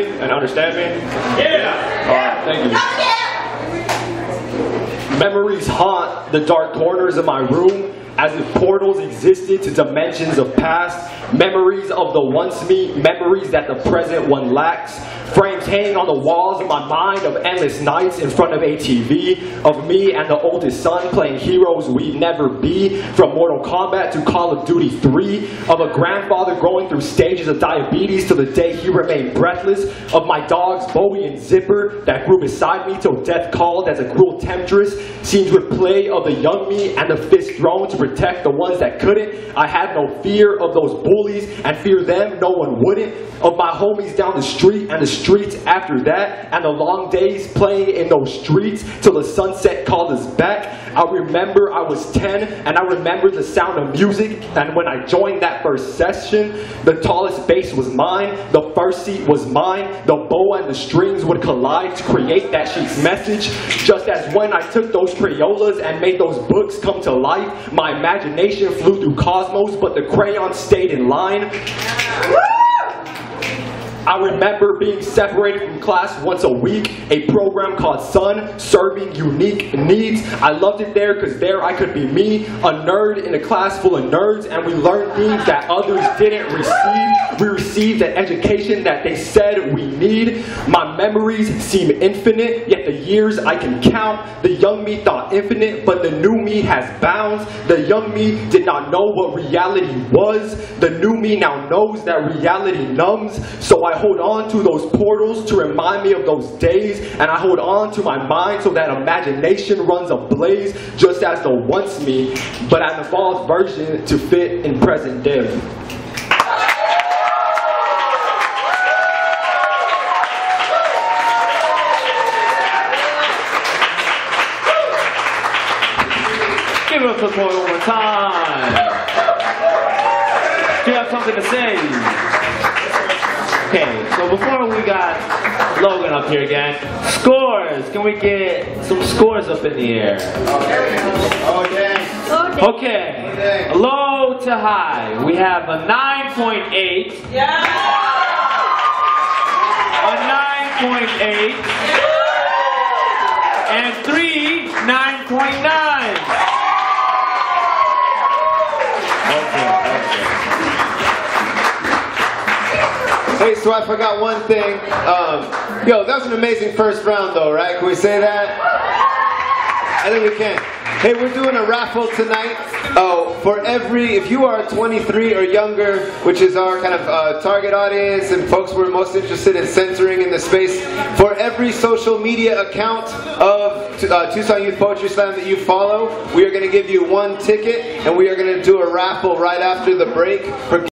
and understand me? Yeah! Alright, thank you. Memories haunt the dark corners of my room as if portals existed to dimensions of past. Memories of the once me, memories that the present one lacks. Frames hanging on the walls of my mind of endless nights in front of ATV, of me and the oldest son playing heroes we'd never be, from Mortal Kombat to Call of Duty 3, of a grandfather going through stages of diabetes till the day he remained breathless, of my dogs Bowie and Zipper that grew beside me till death called as a cruel temptress, scenes with play of the young me and the fist thrown to protect the ones that couldn't. I had no fear of those bullies and fear them, no one wouldn't. Of my homies down the street and the streets after that, and the long days playing in those streets till the sunset called us back. I remember I was 10 and I remember the sound of music and when I joined that first session, the tallest bass was mine, the first seat was mine, the bow and the strings would collide to create that sheet's message. Just as when I took those Crayolas and made those books come to life, my imagination flew through cosmos but the crayon stayed in line. I remember being separated from class once a week, a program called Sun, serving unique needs. I loved it there because there I could be me, a nerd in a class full of nerds, and we learned things that others didn't receive. We received an education that they said we need. My memories seem infinite, yet the years I can count. The young me thought infinite, but the new me has bounds. The young me did not know what reality was. The new me now knows that reality numbs. So I hold on to those portals to remind me of those days, and I hold on to my mind so that imagination runs ablaze, just as the once me, but an evolved version to fit in present day. Give it up for Boy one more time. Do you have something to say? Okay, so before we got Logan up here again, scores. Can we get some scores up in the air? Okay, Okay. low to high. We have a 9.8, Yeah. a 9.8, and three 9.9. Hey, so I forgot one thing. Um, yo, that was an amazing first round, though, right? Can we say that? I think we can. Hey, we're doing a raffle tonight. Oh, for every, if you are 23 or younger, which is our kind of uh, target audience and folks we're most interested in censoring in the space, for every social media account of uh, Tucson Youth Poetry Slam that you follow, we are going to give you one ticket, and we are going to do a raffle right after the break. For